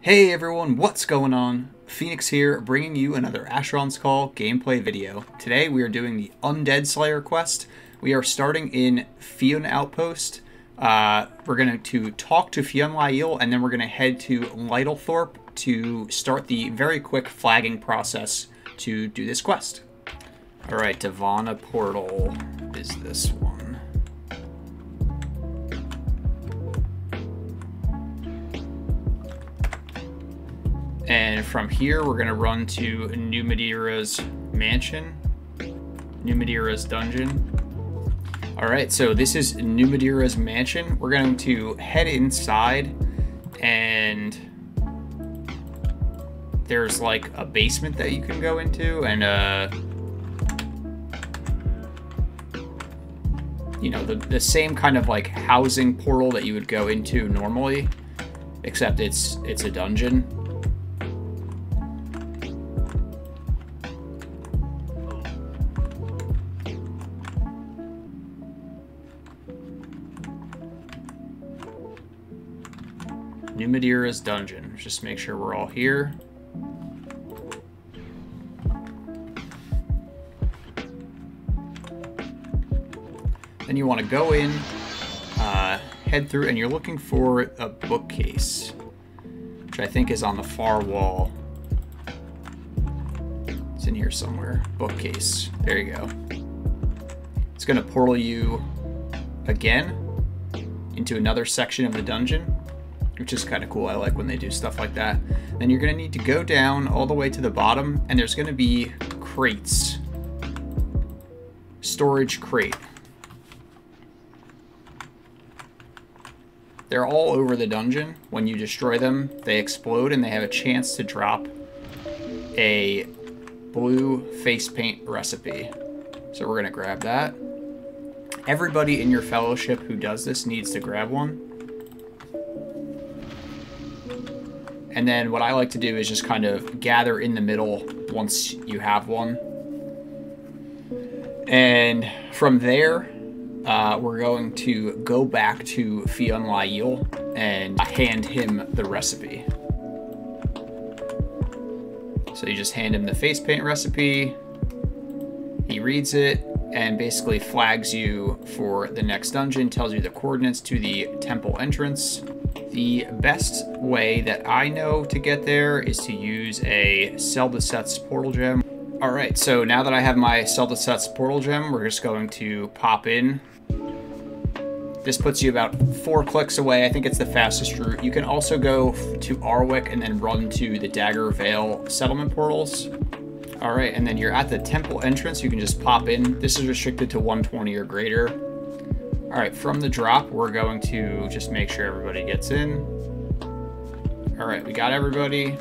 Hey everyone, what's going on? Phoenix here, bringing you another Asheron's Call gameplay video. Today we are doing the Undead Slayer quest. We are starting in Fiun Outpost. Uh, we're going to talk to Fiun Laiel, and then we're going to head to Lytelthorpe to start the very quick flagging process to do this quest. Alright, Davana Portal is this one. From here, we're going to run to New Madeira's mansion, New Madeira's dungeon. All right, so this is New Madeira's mansion. We're going to head inside, and there's like a basement that you can go into, and uh, you know, the, the same kind of like housing portal that you would go into normally, except it's it's a dungeon. New dungeon. Just make sure we're all here. Then you want to go in, uh, head through, and you're looking for a bookcase, which I think is on the far wall. It's in here somewhere. Bookcase. There you go. It's going to portal you again into another section of the dungeon which is kind of cool. I like when they do stuff like that. Then you're going to need to go down all the way to the bottom, and there's going to be crates. Storage crate. They're all over the dungeon. When you destroy them, they explode, and they have a chance to drop a blue face paint recipe. So we're going to grab that. Everybody in your fellowship who does this needs to grab one. And then what I like to do is just kind of gather in the middle once you have one. And from there, uh, we're going to go back to Fiun Laiel and hand him the recipe. So you just hand him the face paint recipe, he reads it, and basically flags you for the next dungeon, tells you the coordinates to the temple entrance, the best way that I know to get there is to use a Selduseth's portal gem. Alright, so now that I have my Selduseth's portal gem, we're just going to pop in. This puts you about four clicks away. I think it's the fastest route. You can also go to Arwic and then run to the Dagger Vale settlement portals. Alright, and then you're at the temple entrance. You can just pop in. This is restricted to 120 or greater. All right, from the drop, we're going to just make sure everybody gets in. All right, we got everybody.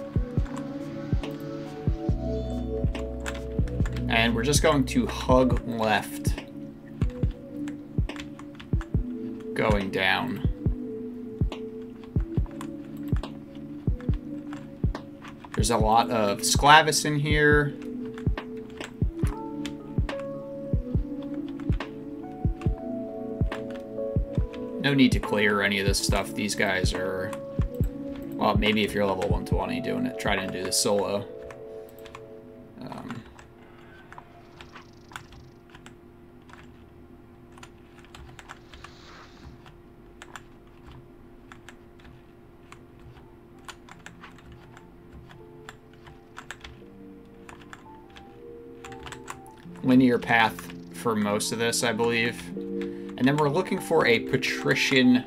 And we're just going to hug left. Going down. There's a lot of Sclavis in here. No need to clear any of this stuff. These guys are, well, maybe if you're level 120 doing it, try to do this solo. Um, linear path for most of this, I believe. And then we're looking for a patrician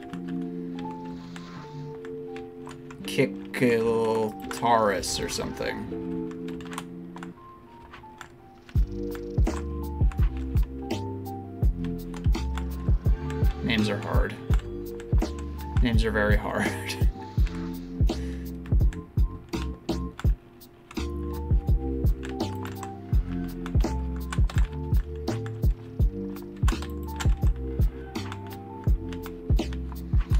Kikiltaris or something. Names are hard. Names are very hard.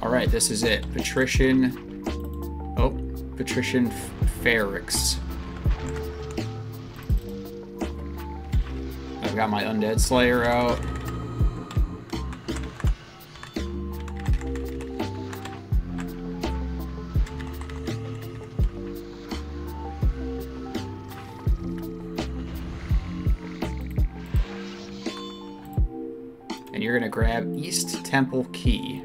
All right, this is it. Patrician. Oh, Patrician Ferrix. I've got my Undead Slayer out. And you're going to grab East Temple Key.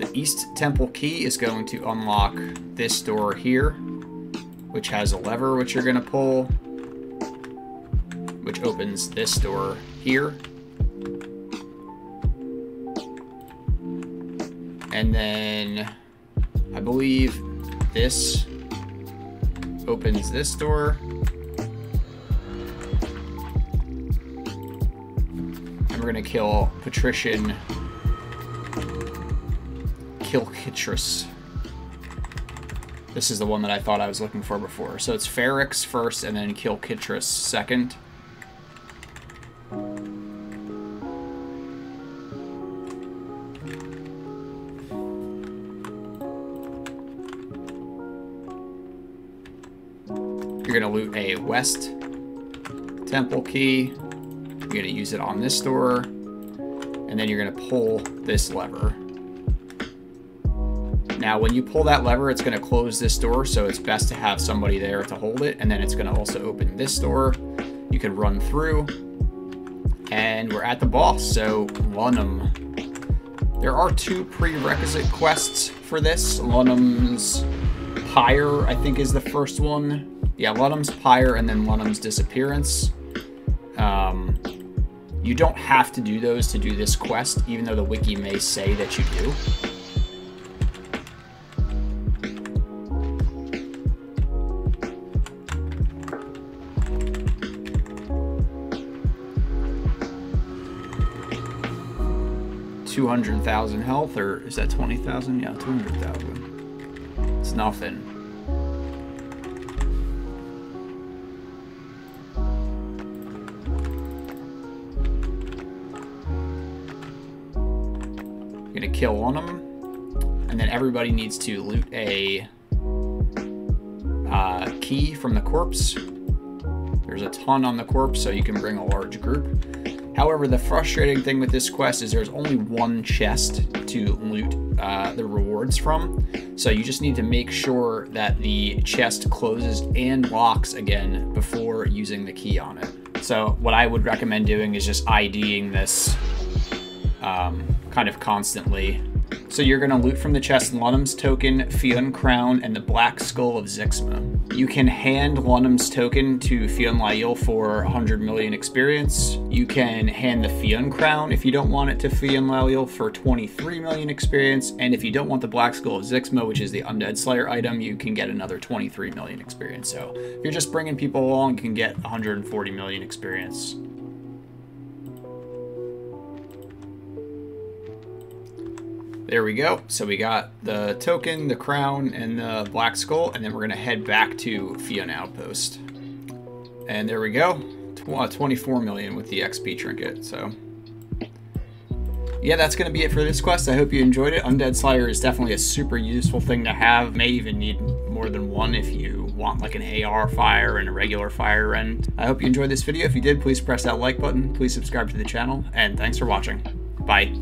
The East Temple Key is going to unlock this door here, which has a lever which you're going to pull, which opens this door here. And then I believe this opens this door. And we're gonna kill Patrician Kilkitris. This is the one that I thought I was looking for before. So it's Ferrix first and then Kilkitris second. You're going to loot a west temple key. You're going to use it on this door. And then you're going to pull this lever. Now, when you pull that lever, it's going to close this door, so it's best to have somebody there to hold it. And then it's going to also open this door. You can run through. And we're at the boss, so Lunnum. There are two prerequisite quests for this. Lunnum's Pyre, I think, is the first one. Yeah, Lunnum's Pyre and then Lunnum's Disappearance. Um, you don't have to do those to do this quest, even though the wiki may say that you do. Two hundred thousand health, or is that twenty thousand? Yeah, two hundred thousand. It's nothing. You're gonna kill of them, and then everybody needs to loot a uh, key from the corpse. There's a ton on the corpse, so you can bring a large group. However, the frustrating thing with this quest is there's only one chest to loot uh, the rewards from. So you just need to make sure that the chest closes and locks again before using the key on it. So what I would recommend doing is just IDing this um, kind of constantly. So you're going to loot from the chest Lunnum's token, Fiun Crown, and the Black Skull of Xikma. You can hand Lunnum's token to Fiun Lail for 100 million experience. You can hand the Fiun Crown if you don't want it to Fiun Lail for 23 million experience. And if you don't want the Black Skull of Xikma, which is the Undead Slayer item, you can get another 23 million experience. So if you're just bringing people along, you can get 140 million experience. There we go. So we got the token, the crown, and the black skull, and then we're going to head back to Fiun Outpost. And there we go. Uh, 24 million with the XP trinket, so... Yeah, that's going to be it for this quest. I hope you enjoyed it. Undead Slayer is definitely a super useful thing to have. May even need more than one if you want like an AR fire and a regular fire end. I hope you enjoyed this video. If you did, please press that like button. Please subscribe to the channel, and thanks for watching. Bye.